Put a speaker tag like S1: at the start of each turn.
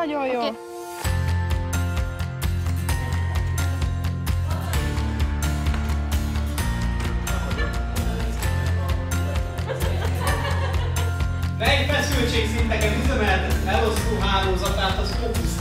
S1: Nagyon jó.
S2: Okay.
S3: Mely feszültségszinteket üzemeltet elosztó hálózatát az Opus